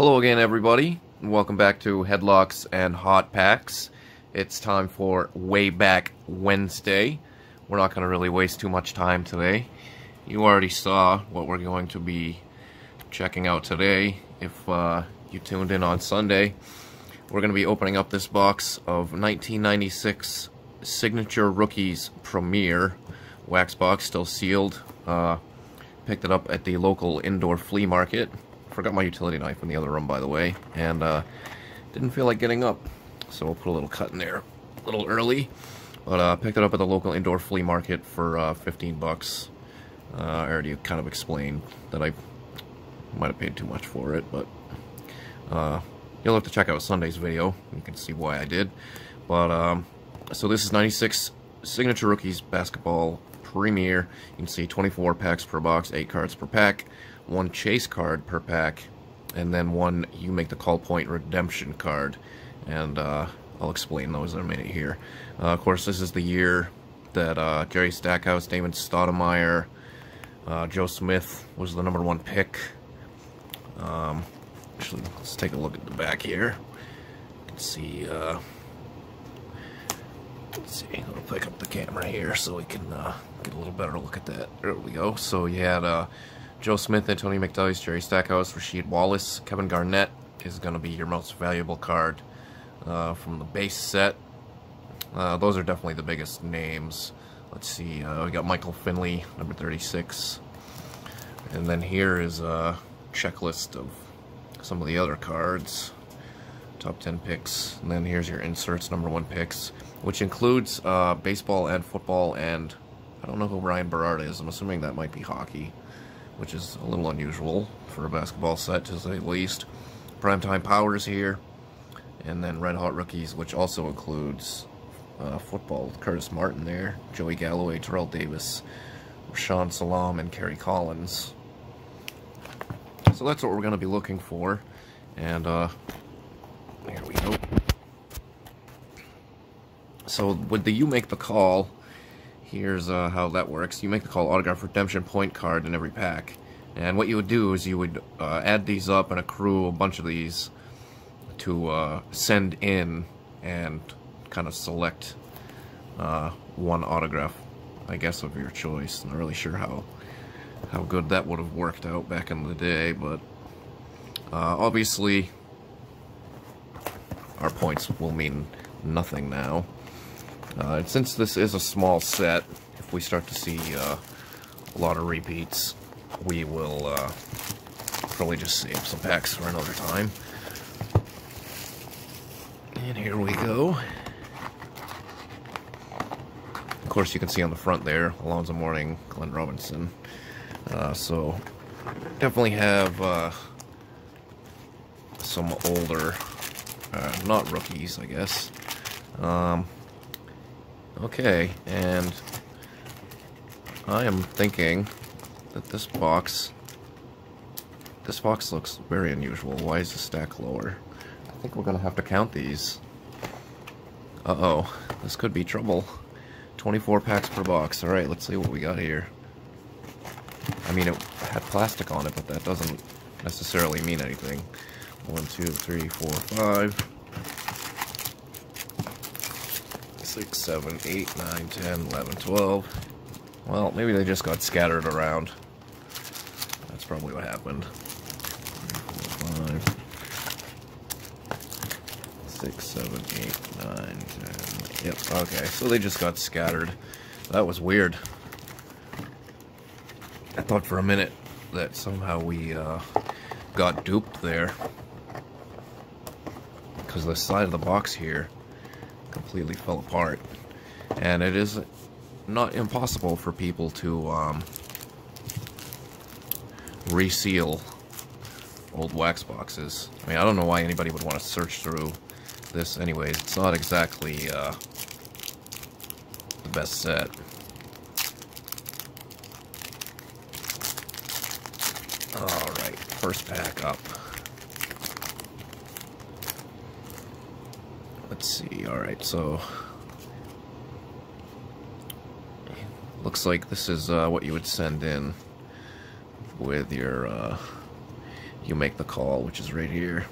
Hello again, everybody. Welcome back to Headlocks and Hot Packs. It's time for Way Back Wednesday. We're not going to really waste too much time today. You already saw what we're going to be checking out today. If uh, you tuned in on Sunday, we're going to be opening up this box of 1996 Signature Rookies Premier wax box, still sealed. Uh, picked it up at the local indoor flea market Forgot my utility knife in the other room, by the way, and uh, didn't feel like getting up, so we'll put a little cut in there a little early. But uh, picked it up at the local indoor flea market for uh, 15 bucks. Uh, I already kind of explained that I might have paid too much for it, but uh, you'll have to check out Sunday's video. You can see why I did. But um, so this is 96 Signature Rookies Basketball Premier. You can see 24 packs per box, 8 cards per pack one chase card per pack, and then one you make the call point redemption card. And uh, I'll explain those in a minute here. Uh, of course, this is the year that uh, Jerry Stackhouse, Damon Stoudamire, uh, Joe Smith was the number one pick. Um, actually, let's take a look at the back here. Can see, uh, let's see, I'll pick up the camera here so we can uh, get a little better look at that. There we go. So you had uh, Joe Smith, Antonio McDyess, Jerry Stackhouse, Rasheed Wallace, Kevin Garnett is going to be your most valuable card uh, from the base set. Uh, those are definitely the biggest names. Let's see, uh, we got Michael Finley, number 36. And then here is a checklist of some of the other cards. Top 10 picks. And then here's your inserts, number one picks, which includes uh, baseball and football and I don't know who Ryan Berard is. I'm assuming that might be hockey which is a little unusual for a basketball set to say the least. Primetime Powers here, and then Red Hot Rookies, which also includes uh, football. Curtis Martin there, Joey Galloway, Terrell Davis, Sean Salaam, and Kerry Collins. So that's what we're going to be looking for. And uh, here we go. So with the You Make the Call, Here's uh, how that works. You make the call autograph redemption point card in every pack. And what you would do is you would uh, add these up and accrue a bunch of these to uh, send in and kind of select uh, one autograph, I guess, of your choice. I'm not really sure how how good that would have worked out back in the day, but uh, obviously our points will mean nothing now. Uh, since this is a small set, if we start to see uh, a lot of repeats, we will uh, probably just save some packs for another time. And here we go. Of course, you can see on the front there, Alonzo Mourning, Glenn Robinson. Uh, so, definitely have uh, some older, uh, not rookies, I guess. Um, Okay, and I am thinking that this box, this box looks very unusual. Why is the stack lower? I think we're to have to count these. Uh-oh, this could be trouble. 24 packs per box. Alright, let's see what we got here. I mean, it had plastic on it, but that doesn't necessarily mean anything. One, two, three, four, five. 6, 7, 8, 9, 10, 11, 12. Well, maybe they just got scattered around. That's probably what happened. 5, 6, 7, 8, 9, 10. Yep, okay. So they just got scattered. That was weird. I thought for a minute that somehow we uh, got duped there. Because the side of the box here completely fell apart. And it is not impossible for people to um, reseal old wax boxes. I mean, I don't know why anybody would want to search through this anyways. It's not exactly uh, the best set. Alright, first pack up. Let's see, alright, so... Looks like this is uh, what you would send in with your uh, you make the call, which is right here.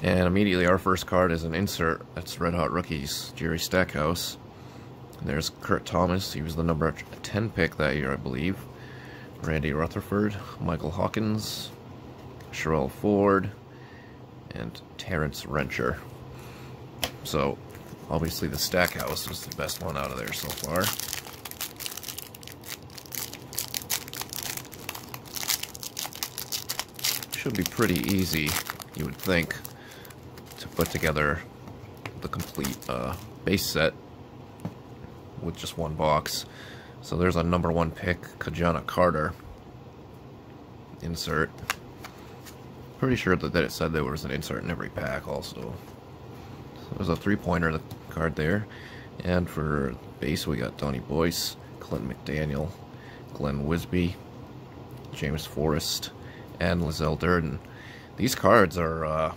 And immediately our first card is an insert. That's Red Hot Rookies, Jerry Stackhouse. And there's Kurt Thomas. He was the number 10 pick that year, I believe. Randy Rutherford, Michael Hawkins, Sherrell Ford, and Terrence Rencher. So, obviously the Stackhouse was the best one out of there so far. Should be pretty easy, you would think, to put together the complete uh, base set with just one box. So there's a number one pick, Ki-Jana Carter. Insert. Pretty sure that, that it said there was an insert in every pack also. There's a three-pointer the card there. And for base we got Donnie Boyce, Clint McDaniel, Glenn Whisby, James Forrest, and LaZelle Durden. These cards are, uh,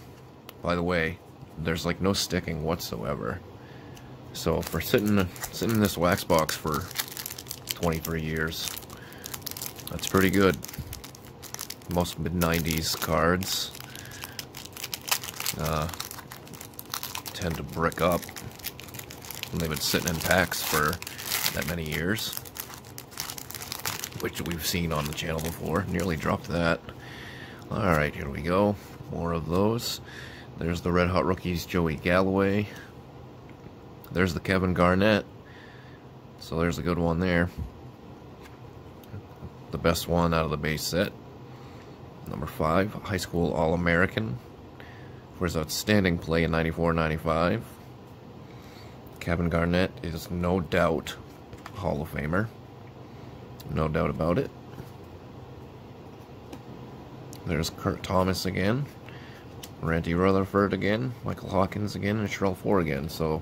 by the way, there's like no sticking whatsoever. So for sitting sitting in this wax box for 23 years, that's pretty good. Most mid-90s cards uh, tend to brick up when they've been sitting in packs for that many years, which we've seen on the channel before. Nearly dropped that. Alright, here we go. More of those. There's the Red Hot Rookies Joey Galloway. There's the Kevin Garnett. So there's a good one there. The best one out of the base set. Number 5, High School All-American. For his outstanding play in 94-95. Kevin Garnett is no doubt Hall of Famer. No doubt about it. There's Kurt Thomas again. Randy Rutherford again. Michael Hawkins again. And Sherrell Ford again. So,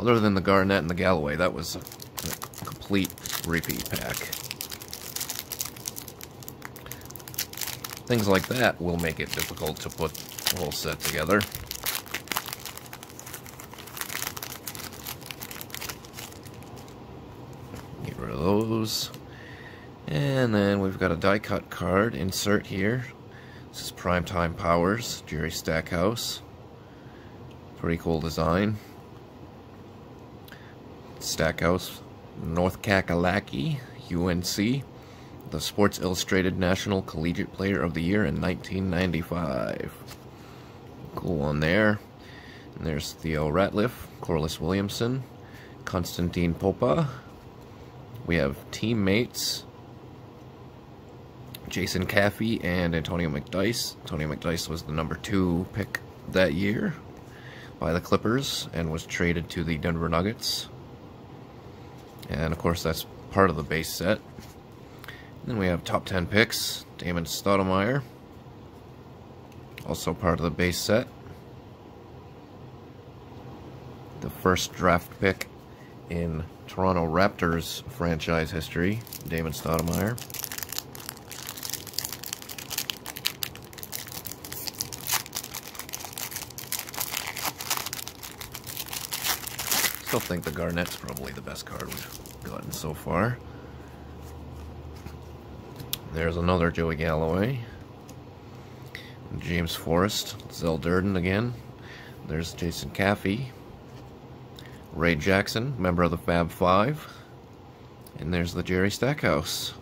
other than the Garnett and the Galloway, that was a complete repeat pack. Things like that will make it difficult to put the whole set together. Get rid of those. And then we've got a die cut card insert here. This is Primetime Powers, Jerry Stackhouse. Pretty cool design. Stackhouse, North Kakalaki, UNC. The Sports Illustrated National Collegiate Player of the Year in 1995. Cool one there. And there's Theo Ratliff, Corliss Williamson, Constantin Popa. We have teammates Jason Caffey and Antonio McDyess. Antonio McDyess was the number two pick that year by the Clippers and was traded to the Denver Nuggets. And of course, that's part of the base set. And then we have top 10 picks Damon Stoudamire, also part of the base set. The first draft pick in Toronto Raptors franchise history, Damon Stoudamire. Still think the Garnett's probably the best card we've gotten so far. There's another Joey Galloway. James Forrest, Zell Durden again. There's Jason Caffey. Ray Jackson, member of the Fab Five. And there's the Jerry Stackhouse.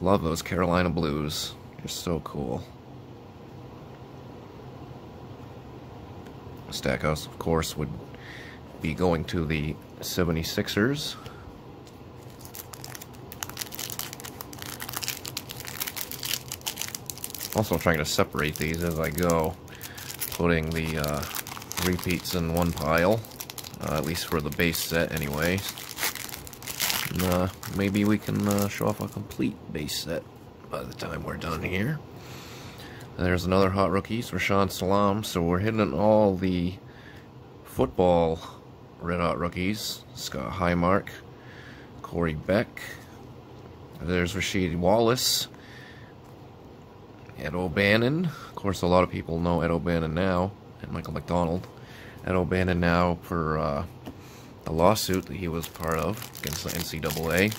Love those Carolina Blues. They're so cool. Stackhouse, of course, would be going to the 76ers. Also trying to separate these as I go, putting the uh, repeats in one pile, uh, at least for the base set anyway. Uh, maybe we can uh, show off a complete base set by the time we're done here. There's another Hot Rookies, Rashaan Salaam, so we're hitting all the football Red Hot Rookies, Scott Highmark, Corey Beck. There's Rasheed Wallace, Ed O'Bannon. Of course, a lot of people know Ed O'Bannon now, and Michael McDonald. Ed O'Bannon now for uh, the lawsuit that he was part of against the NCAA.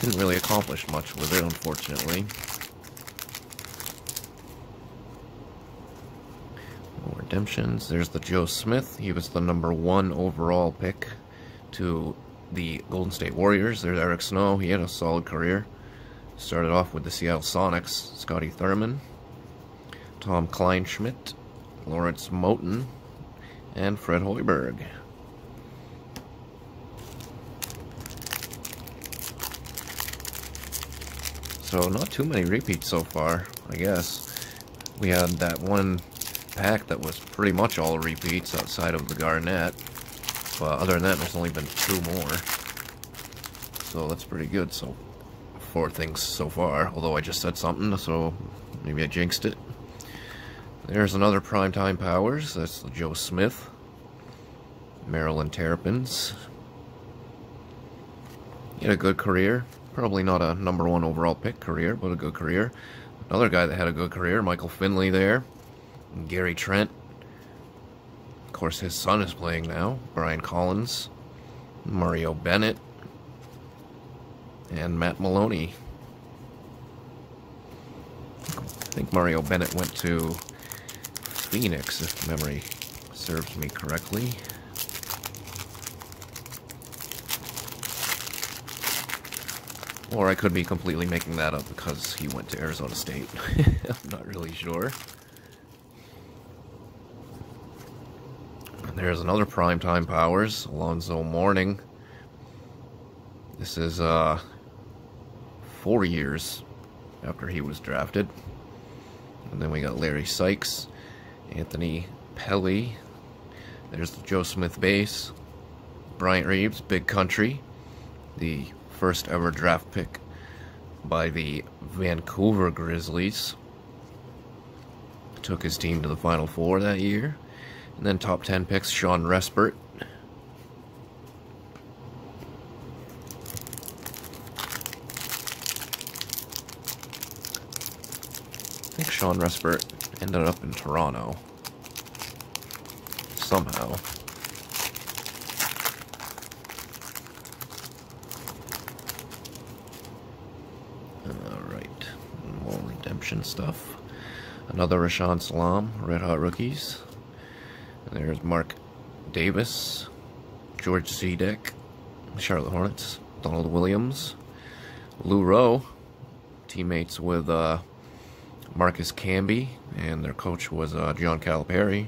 Didn't really accomplish much with it, unfortunately. Redemptions. There's the Joe Smith. He was the number one overall pick to the Golden State Warriors. There's Eric Snow. He had a solid career. Started off with the Seattle Sonics. Scotty Thurman. Tom Kleinschmidt. Lawrence Moten. And Fred Hoiberg. So not too many repeats so far, I guess. We had that one pack that was pretty much all repeats outside of the Garnett. But other than that, there's only been two more. So that's pretty good. So four things so far. Although I just said something, so maybe I jinxed it. There's another Primetime Powers. That's Joe Smith. Maryland Terrapins. He had a good career. Probably not a number one overall pick career, but a good career. Another guy that had a good career, Michael Finley there. Gary Trent. Of course, his son is playing now. Brian Collins. Mario Bennett. And Matt Maloney. I think Mario Bennett went to Phoenix, if memory serves me correctly. Or I could be completely making that up because he went to Arizona State. I'm not really sure. There's another primetime powers, Alonzo Mourning. This is uh, four years after he was drafted. And then we got Larry Sykes, Anthony Pelly. There's the Joe Smith base. Bryant Reeves, Big Country. The first ever draft pick by the Vancouver Grizzlies. Took his team to the Final Four that year. And then top 10 picks, Shawn Respert. I think Shawn Respert ended up in Toronto. Somehow. Alright. More redemption stuff. Another Rashaan Salaam, Red Hot Rookies. There's Mark Davis, George Zidek, Charlotte Hornets, Donald Williams, Lou Roe, teammates with uh, Marcus Camby, and their coach was uh, John Calipari.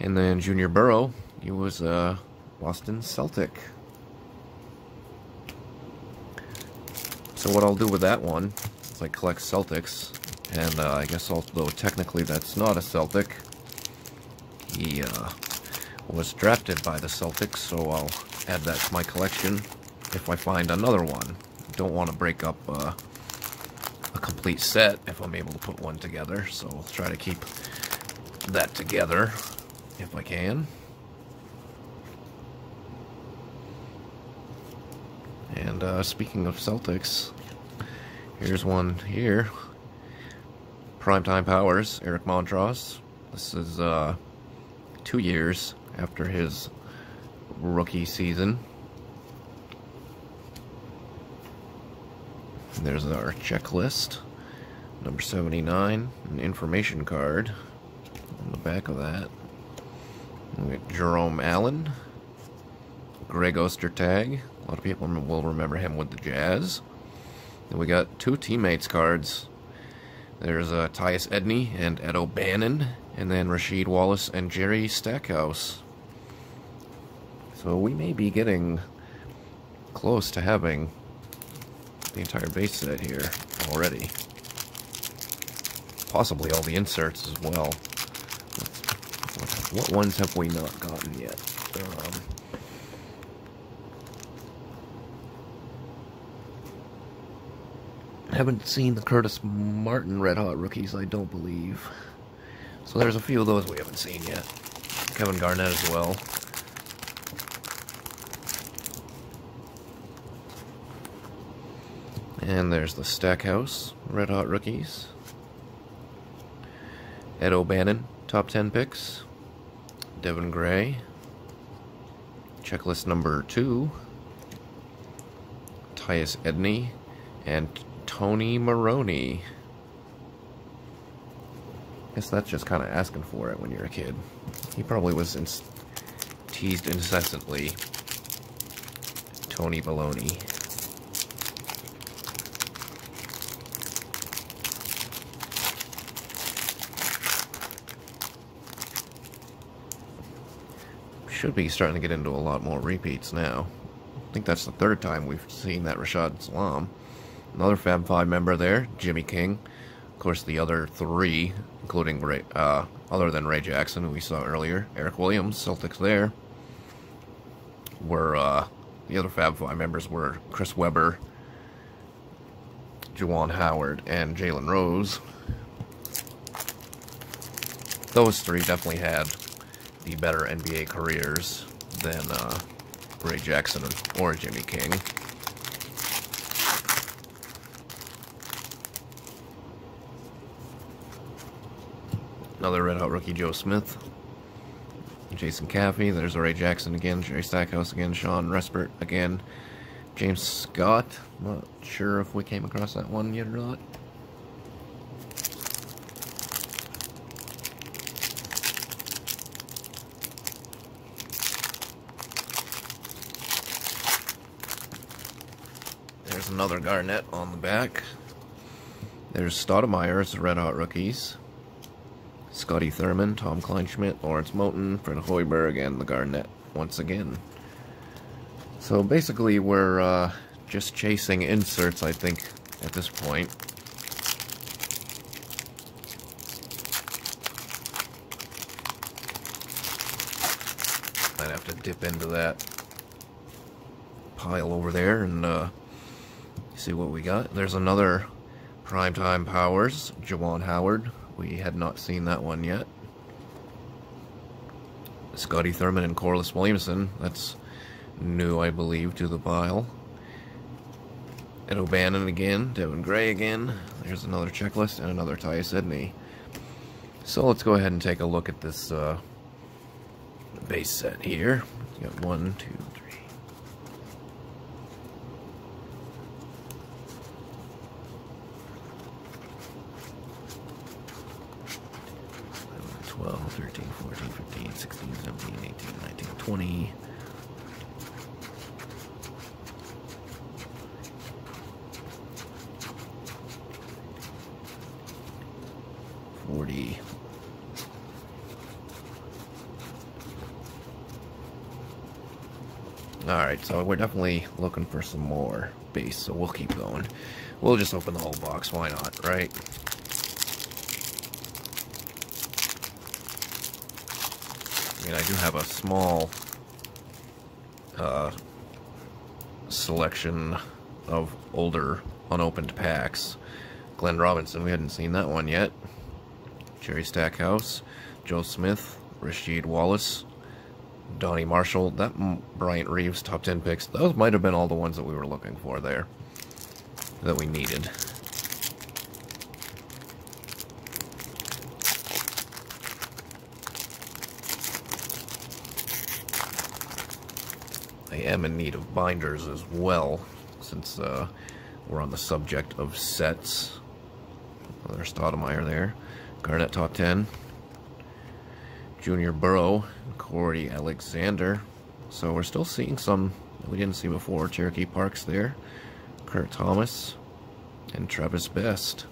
And then Junior Burrough, he was a uh, Boston Celtic. So what I'll do with that one is I collect Celtics, and uh, I guess although technically that's not a Celtic, he uh, was drafted by the Celtics, so I'll add that to my collection if I find another one. Don't want to break up uh, a complete set if I'm able to put one together, so I'll try to keep that together if I can. And uh, speaking of Celtics, Here's one here. Primetime Powers, Eric Montross. This is uh, two years after his rookie season. There's our checklist. Number 79, an information card on the back of that. We got Jerome Allen, Greg Ostertag. A lot of people will remember him with the Jazz. Then we got two teammates cards. There's uh, Tyus Edney and Ed O'Bannon, and then Rasheed Wallace and Jerry Stackhouse. So we may be getting close to having the entire base set here already. Possibly all the inserts as well. What ones have we not gotten yet? Um, haven't seen the Curtis Martin Red Hot rookies, I don't believe. So there's a few of those we haven't seen yet. Kevin Garnett as well. And there's the Stackhouse Red Hot rookies. Ed O'Bannon, top 10 picks. Devin Gray. Checklist number two. Tyus Edney, and Tony Maroney. Guess that's just kind of asking for it when you're a kid. He probably was in teased incessantly. Tony Baloney. Should be starting to get into a lot more repeats now. I think that's the third time we've seen that Rashad Salaam. Another Fab 5 member there, Jimmy King. Course, the other three, including Ray, uh, other than Ray Jackson, who we saw earlier, Eric Williams, Celtics there, were uh, the other Fab Five members were Chris Webber, Juwan Howard, and Jalen Rose. Those three definitely had the better NBA careers than uh, Ray Jackson or Jimmy King. Another Red Hot rookie, Joe Smith. Jason Caffey, there's Ray Jackson again, Jerry Stackhouse again, Shawn Respert again, James Scott. Not sure if we came across that one yet or not. There's another Garnett on the back. There's Stoudamire's Red Hot Rookies. Scotty Thurman, Tom Kleinschmidt, Lawrence Moten, Fred Hoiberg, and the Garnett once again. So basically, we're uh, just chasing inserts, I think, at this point. Might have to dip into that pile over there and uh, see what we got. There's another Primetime Powers, Juwan Howard, we had not seen that one yet. Scotty Thurman and Corliss Williamson. That's new, I believe, to the pile. Ed O'Bannon again. Devin Gray again. There's another checklist and another Tyus Edney. So let's go ahead and take a look at this uh, base set here. We got one, two, 40. Alright, so we're definitely looking for some more base, so we'll keep going. We'll just open the whole box, why not, right? I mean, I do have a small uh, selection of older unopened packs. Glenn Robinson, we hadn't seen that one yet. Jerry Stackhouse, Joe Smith, Rasheed Wallace, Donnie Marshall, that Bryant Reeves top 10 picks, those might have been all the ones that we were looking for there, that we needed. I am in need of binders as well, since uh, we're on the subject of sets. Another Stoudamire there. Garnett top 10. Junior Burrough, Corey Alexander. So we're still seeing some we didn't see before. Cherokee Parks there. Kurt Thomas. And Travis Best.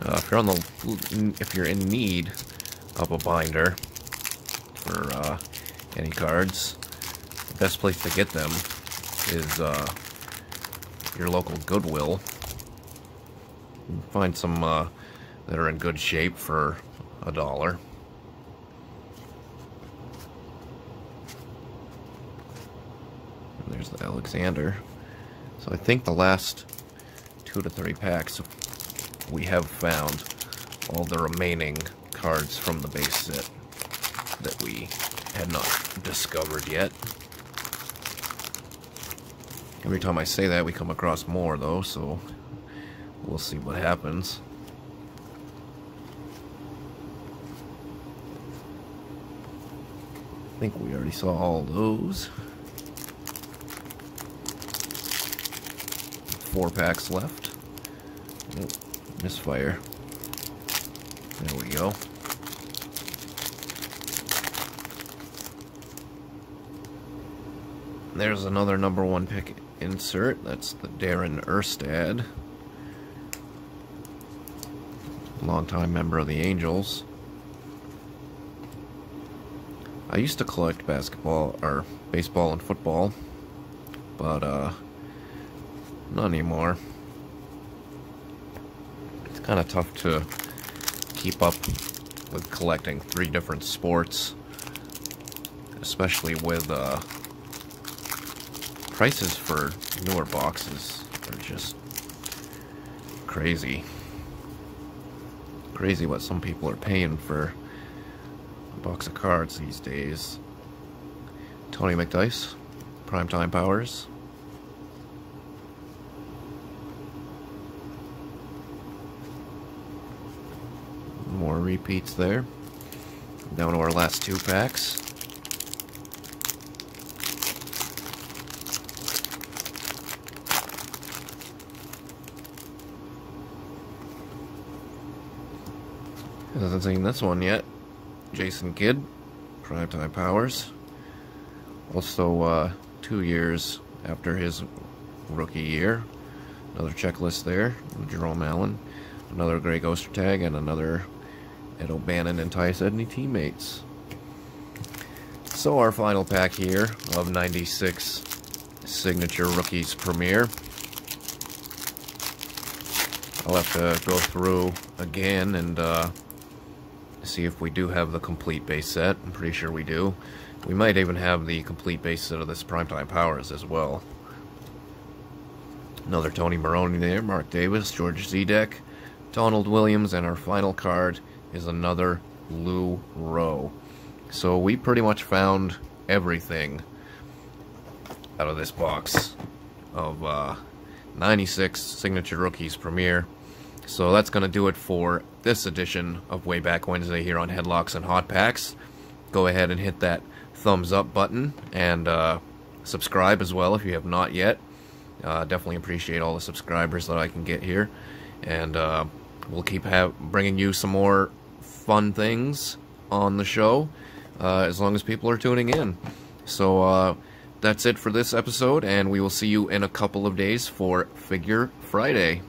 Uh, if you're on the, if you're in need of a binder, for uh, any cards. The best place to get them is uh, your local Goodwill. Find some uh, that are in good shape for a dollar. There's the Alexander. So I think the last two to three packs we have found all the remaining cards from the base set that we had not discovered yet. Every time I say that, we come across more, though, so we'll see what happens. I think we already saw all those. Four packs left. Oh, misfire. There we go. There's another number one pick insert. That's the Darren Erstad. Longtime member of the Angels. I used to collect basketball, or baseball and football, but, uh, not anymore. It's kind of tough to keep up with collecting three different sports, especially with, uh, prices for newer boxes are just crazy. Crazy what some people are paying for a box of cards these days. Tony McDyess, Primetime Powers. More repeats there. Down to our last two packs. Hasn't seen this one yet. Jason Kidd, Primetime Powers. Also, uh, two years after his rookie year. Another checklist there. Jerome Allen. Another Greg Ostertag and another Ed O'Bannon and Tyus Edney teammates. So our final pack here of 96 Signature Rookies Premier. I'll have to go through again and uh, see if we do have the complete base set. I'm pretty sure we do. We might even have the complete base set of this Primetime Powers as well. Another Tony Barone there, Mark Davis, George Zidek, Donald Williams, and our final card is another Lou Roe. So we pretty much found everything out of this box of uh, 96 Signature Rookies Premier. So that's going to do it for this edition of Way Back Wednesday here on Headlocks and Hot Packs. Go ahead and hit that thumbs up button and uh, subscribe as well if you have not yet. Uh, definitely appreciate all the subscribers that I can get here. And uh, we'll keep bringing you some more fun things on the show uh, as long as people are tuning in. So uh, that's it for this episode, and we will see you in a couple of days for Figure Friday.